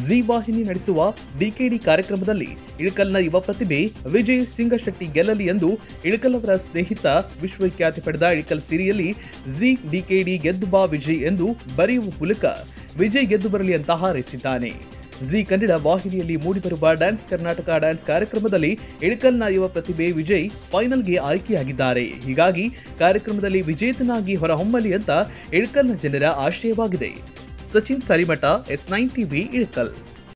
G ವಾಹಿನಿ ನಡೆಸುವ DKD ಕಾರ್ಯಕ್ರಮದಲ್ಲಿ ಇಳಕಲ್ನ ಯುವ ಪ್ರತಿಭೆ ವಿಜಯ್ ಸಿಂಗಶೆಟ್ಟಿ ಗೆಲ್ಲಲಿ ಎಂದು ಇಳಕಲ್ ಅವರ ಸ್ನೇಹಿತ ವಿಶ್ವವಿಖ್ಯಾತಿ ಪಡೆದ ಇಳಕಲ್ ಸಿರಿಯಲ್ಲಿ ಜಿ ಡಿಕೆಡಿ ಗೆದ್ದು ಬಾ ವಿಜಯ್ ಎಂದು ಬರೆಯುವ ಮೂಲಕ ವಿಜಯ್ ಗೆದ್ದು ಬರಲಿ ಅಂತ ಹಾರೈಸಿದ್ದಾನೆ. ಜಿ ಕನ್ನಡ ವಾಹಿನಿಯಲ್ಲಿ ಮೂಡಿಬರುವ ಡ್ಯಾನ್ಸ್ ಕರ್ನಾಟಕ ಡ್ಯಾನ್ಸ್ ಕಾರ್ಯಕ್ರಮದಲ್ಲಿ ಇಳಕಲ್ನ ಯುವ ಪ್ರತಿಭೆ ವಿಜಯ್ ಫೈನಲ್ಗೆ ಆಯ್ಕೆಯಾಗಿದ್ದಾರೆ. ಹೀಗಾಗಿ ಕಾರ್ಯಕ್ರಮದಲ್ಲಿ ವಿಜೇತನಾಗಿ ಹೊರಹೊಮ್ಮಲಿ ಅಂತ ಇಳಕಲ್ನ ಜನರ ಆಶಯವಾಗಿದೆ. சச்சின் சரிமட்டா எஸ் நைன் டிவி இழுக்கல்